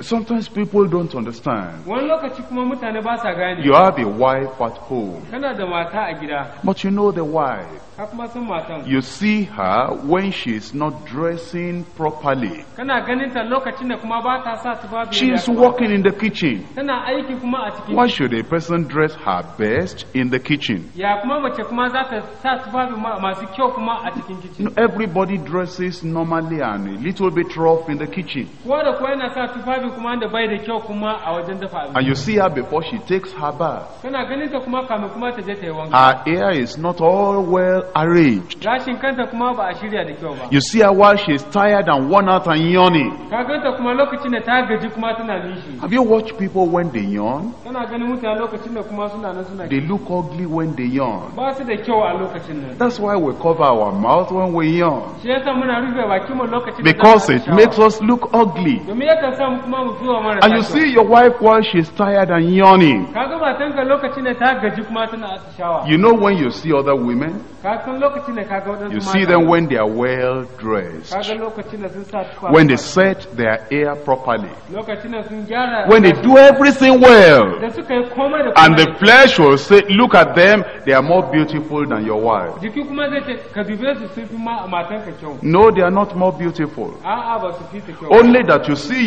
Sometimes people don't understand. You have a wife at home. But you know the wife. You see her when she is not dressing properly. She is working in the kitchen. Why should a person dress her best in the kitchen? Everybody dresses normally and a little bit rough in the kitchen. Kowa da kowa yana sa tufafi kuma da bai da kyau kuma a wajen dafa And abinci you see her before she takes her bath. kana ganin ta kuma kamin kuma ta je ta yi wanka Her hair is not all well arranged. gashin kanta kuma ba a shirya da kyau ba You see her while she's tired and worn out and yawning. ka ganta kuma lokacin da ta gaji kuma tana nishi Have you watched people when they yawn? kana ganin mutane lokacin da kuma suna nan suna They look ugly when they yawn. ba su da kyau a lokacin nan That's why we cover our mouth when we yawn. shi yasa muna rufe bakin mu lokacin da Because it makes us look ugly. domin yakan sa mu kuma mu zuwa mara And you see your wife while she's tired and yawning. ka ga matanka lokacin da ta gaji kuma tana atishawa. You know when you see other women, ka san lokacin da ka ga waɗansu you see them when they are well dressed, ga lokacin da sun sa tufa when they set their hair properly, lokacin da sun gyara when they do everything well. da suka yi komai da And the flesh will say, Look at them, they are more beautiful than your wife. jiki kuma zai ce ka dube su sun fi ma matanka kyau. No, they are not more beautiful. a'a ba su fi ta kyau Only that you see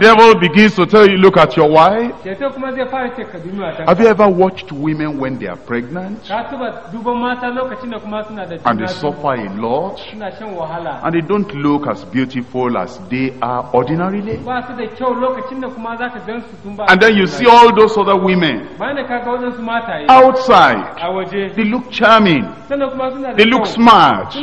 devil begins to tell you, look at your wife. Have you ever watched women when they are pregnant and they suffer a lot and they don't look as beautiful as they are ordinarily? And then you see all those other women outside. They look charming. They look smart.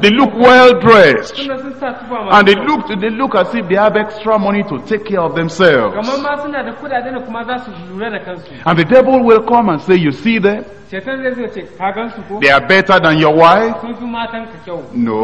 They look well dressed. And they look, they look as if they have extra money to take care of themselves. kamar ma suna da kudaden da kuma za su lura da kansu And the devil will come and say, you see them? shaitan zai zo ce ka gan su ko They are better than your wife? sun fi matan ka kyau No.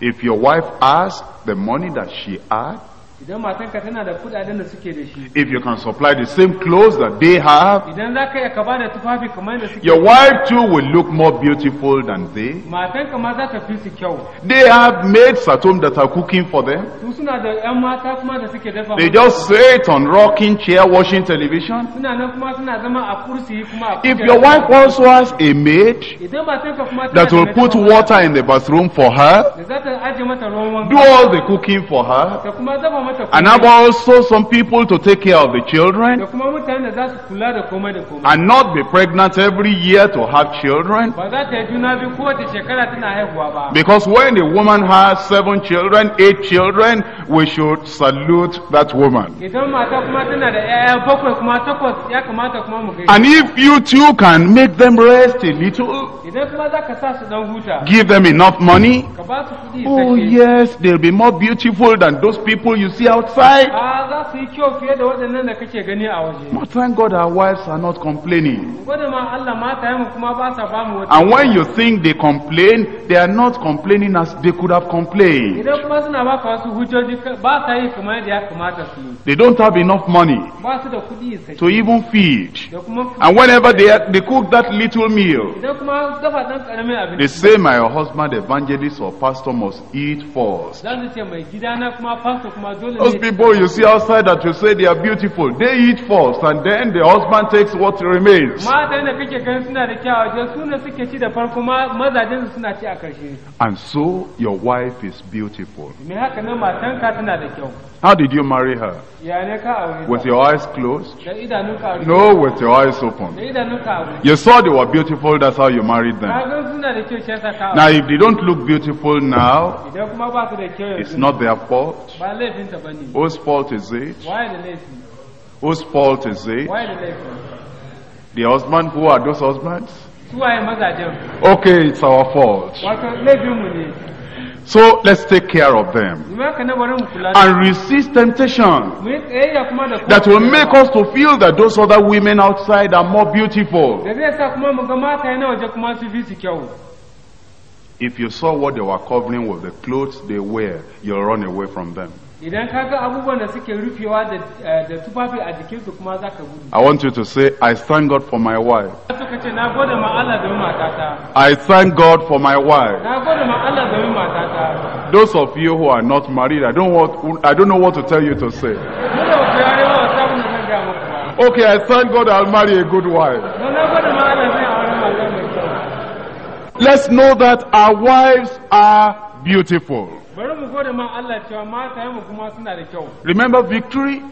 If your wife has the money that she had, idan matanka tana da kuɗaɗen da suke da shi if you can supply the same clothes that they have, idan za ka iya ka ba da tufafi kamar da suke your wife too will look more beautiful than they. matanka ma za ta fi su kyau They have maids at home that are cooking for them. su suna da yan mata kuma da suke dafa They just sit on rocking chair watching television. suna nan kuma suna zama a kursi kuma a If your wife also has a maid idan matanka kuma that will put water in the bathroom for her, da za ta aje mata ruwan do wanka all the cooking for her, da kuma dafa And now also some people to take care of the children. And not be pregnant every year to have children. Because when a woman has seven children, eight children, we should salute that woman. And if you too can make them rest a little, Give them enough money. Oh, yes, they'll be more beautiful than those people you see outside. But thank God our wives are not complaining. And when you think they complain, they are not complaining as they could have complained. They don't have enough money to even feed. And whenever they, they cook that little meal, They say my husband, evangelist or pastor must eat first. Those people you see outside that you say they are beautiful, they eat first and then the husband takes what remains. And so your wife is beautiful. Me haka nan matanka tana da kyau How did you marry her? ya ne ka aure With your eyes closed? da idanunka a rufe No, with your eyes open. idanunka a rufe You saw they were beautiful, that's how you married them. gan suna da kyau shi yasa ka Now, if they don't look beautiful now, idan kuma ba su da kyau it's not their fault. ba laifinta ba ne Whose fault is it? waye da laifi Whose fault is it? waye da laifi The husband? Who are those husbands? su waye mazajen Okay, it's our fault. So let's take care of them and resist temptation that will make us to feel that those other women outside are more beautiful. If you saw what they were covering with the clothes they wear, you'll run away from them. Idan abubuwan da suke rufewa da eh, tufafi a jikinsu kuma za ka gudu I want you to say, I thank God for my wife. suka ce na gode ma Allah domin matata I thank God for my wife. na gode ma Allah domin matata Those of you who are not married, I don't want, I don't know what to tell you to say. mu da ku yare ba wata abin da zan gaya muku ba Okay, I thank God I'll marry a good wife. don na gode ma Allah zai aure mata mai kyau Let's know that our wives are beautiful. Ma cewa suna da kyau. Remember victory?